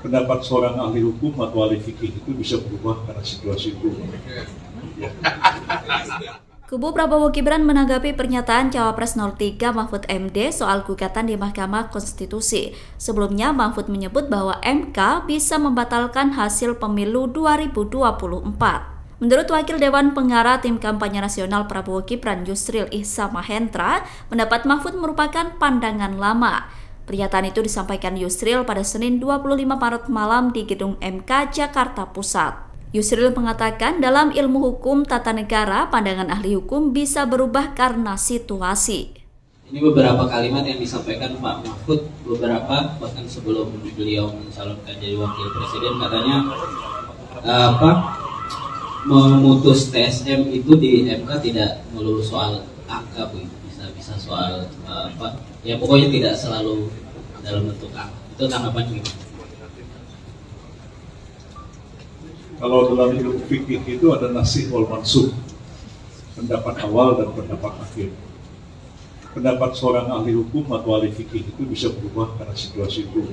pendapat seorang ahli hukum atau ahli fikih itu bisa berubah karena situasi itu. Ya. Kubu Prabowo Gibran menanggapi pernyataan Cawapres 03 Mahfud MD soal gugatan di Mahkamah Konstitusi. Sebelumnya Mahfud menyebut bahwa MK bisa membatalkan hasil pemilu 2024. Menurut Wakil Dewan Pengarah Tim Kampanye Nasional Prabowo Gibran Yusril Ihsa Mahendra, pendapat Mahfud merupakan pandangan lama. Pernyataan itu disampaikan Yusril pada Senin 25 Maret malam di Gedung MK Jakarta Pusat. Yusril mengatakan dalam ilmu hukum tata negara, pandangan ahli hukum bisa berubah karena situasi. Ini beberapa kalimat yang disampaikan Pak Mahfud beberapa bahkan sebelum beliau mencalonkan jadi wakil presiden katanya eh, apa memutus TSM itu di MK tidak melulu soal angka bu bisa bisa soal eh, apa ya pokoknya tidak selalu dalam bentuk angka itu tanggapan gimana? Kalau dalam ilmu fikih itu ada nasih wal mansub, pendapat awal dan pendapat akhir. Pendapat seorang ahli hukum atau ahli fikih itu bisa berubah karena situasi itu.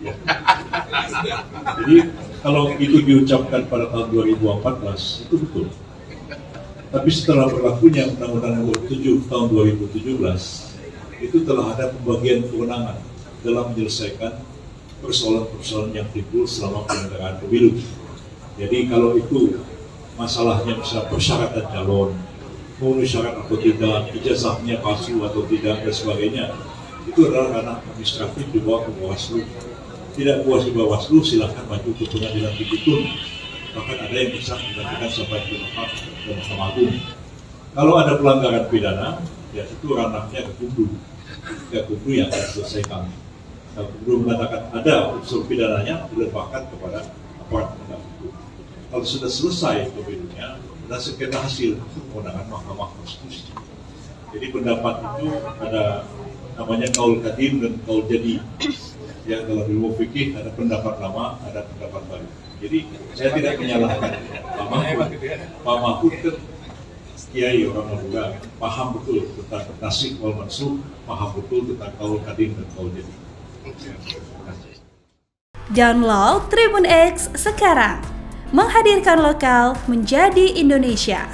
Ya. Jadi kalau itu diucapkan pada tahun 2014 itu betul. Tapi setelah berlakunya Undang-Undang Nomor 7 tahun 2017 itu telah ada pembagian kewenangan dalam menyelesaikan persoalan-persoalan yang timbul selama penyelenggaraan pemilu. Jadi kalau itu masalahnya bisa persyaratan calon, memenuhi syarat atau tidak, ijazahnya palsu atau tidak dan sebagainya, itu adalah ranah administratif di bawah Bawaslu. Tidak puas di Bawaslu, silahkan maju ke pengadilan Tipitun. Bahkan ada yang bisa dilanjutkan sampai ke Mahkamah Agung. Kalau ada pelanggaran pidana, ya itu ranahnya ke Kumdu. Ke Kumdu yang akan selesaikan. Kalau Kumdu mengatakan ada unsur pidananya, dilepaskan kepada aparat penegak hukum kalau sudah selesai pemilunya berdasarkan hasil kewenangan Mahkamah Konstitusi. Jadi pendapat itu ada namanya kaul kadim dan kaul jadi. Ya kalau di fikih ada pendapat lama, ada pendapat baru. Jadi saya tidak menyalahkan Pak Mahfud. Pak Mahfud kan kiai orang Madura paham betul tentang nasib wal mansub, paham betul tentang kaul kadim dan kaul jadi. Download Tribun X sekarang menghadirkan lokal menjadi Indonesia.